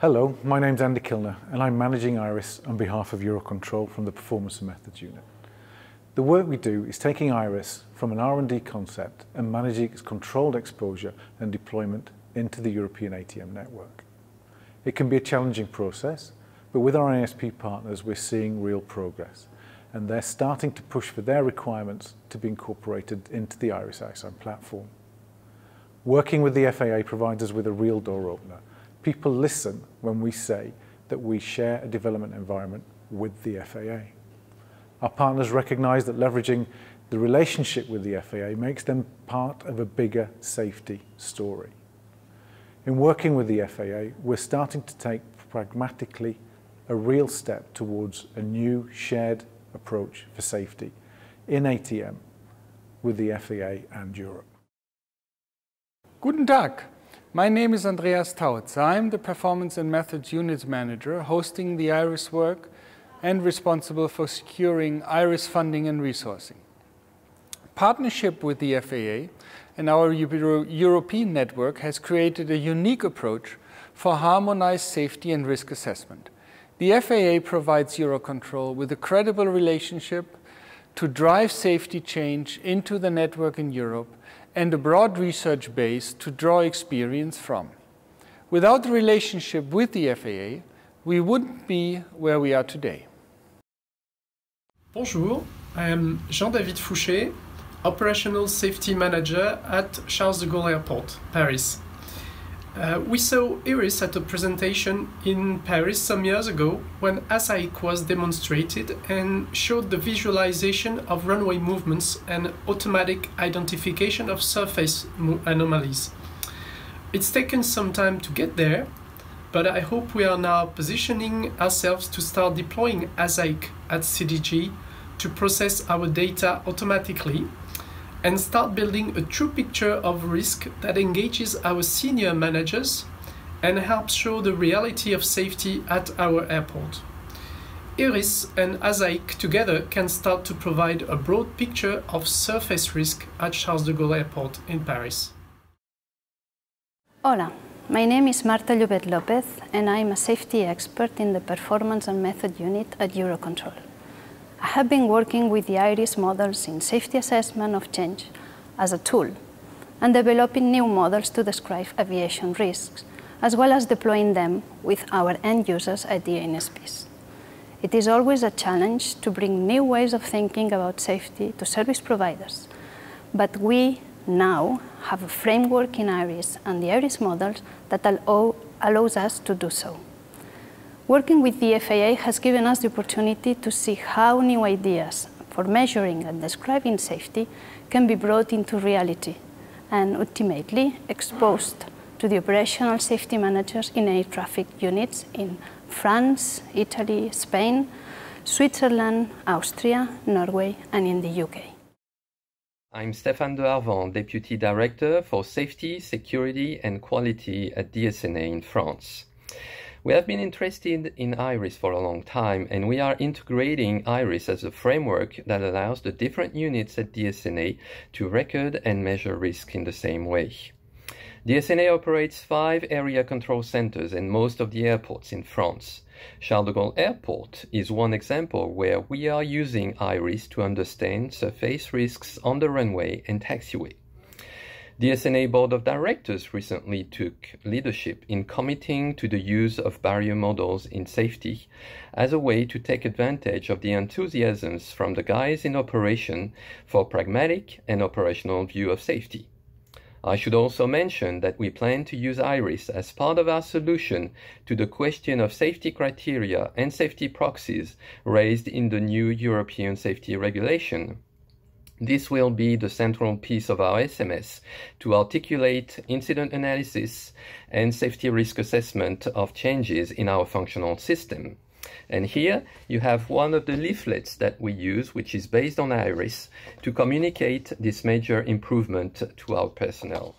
Hello, my name's Andy Kilner and I'm managing IRIS on behalf of Eurocontrol from the Performance and Methods Unit. The work we do is taking IRIS from an R&D concept and managing its controlled exposure and deployment into the European ATM network. It can be a challenging process, but with our ISP partners we're seeing real progress and they're starting to push for their requirements to be incorporated into the IRIS ISAM platform. Working with the FAA provides us with a real door opener. People listen when we say that we share a development environment with the FAA. Our partners recognise that leveraging the relationship with the FAA makes them part of a bigger safety story. In working with the FAA, we're starting to take pragmatically a real step towards a new shared approach for safety in ATM with the FAA and Europe. Guten Tag. My name is Andreas Tautz. I'm the Performance and Methods Unit Manager hosting the IRIS work and responsible for securing IRIS funding and resourcing. Partnership with the FAA and our Euro European network has created a unique approach for harmonized safety and risk assessment. The FAA provides Eurocontrol with a credible relationship to drive safety change into the network in Europe and a broad research base to draw experience from. Without the relationship with the FAA, we wouldn't be where we are today. Bonjour, I am Jean-David Fouché, Operational Safety Manager at Charles de Gaulle Airport, Paris. Uh, we saw Iris at a presentation in Paris some years ago when ASAIC was demonstrated and showed the visualization of runway movements and automatic identification of surface anomalies. It's taken some time to get there, but I hope we are now positioning ourselves to start deploying ASAIC at CDG to process our data automatically and start building a true picture of risk that engages our senior managers and helps show the reality of safety at our airport. IRIS and ASAIC together can start to provide a broad picture of surface risk at Charles de Gaulle Airport in Paris. Hola, my name is Marta Llobet Lopez and I'm a safety expert in the Performance and Method Unit at Eurocontrol. I have been working with the IRIS models in safety assessment of change as a tool and developing new models to describe aviation risks, as well as deploying them with our end users at the ANSPs. It is always a challenge to bring new ways of thinking about safety to service providers, but we now have a framework in IRIS and the IRIS models that allow, allows us to do so. Working with the FAA has given us the opportunity to see how new ideas for measuring and describing safety can be brought into reality and ultimately exposed to the operational safety managers in air traffic units in France, Italy, Spain, Switzerland, Austria, Norway, and in the UK. I'm Stéphane de Harvan, Deputy Director for Safety, Security and Quality at DSNA in France. We have been interested in Iris for a long time, and we are integrating Iris as a framework that allows the different units at DSNA to record and measure risk in the same way. DSNA operates five area control centers in most of the airports in France. Charles de Gaulle Airport is one example where we are using IRIS to understand surface risks on the runway and taxiway. DSNA Board of Directors recently took leadership in committing to the use of barrier models in safety as a way to take advantage of the enthusiasms from the guys in operation for pragmatic and operational view of safety. I should also mention that we plan to use IRIS as part of our solution to the question of safety criteria and safety proxies raised in the new European safety regulation. This will be the central piece of our SMS to articulate incident analysis and safety risk assessment of changes in our functional system. And here you have one of the leaflets that we use, which is based on IRIS, to communicate this major improvement to our personnel.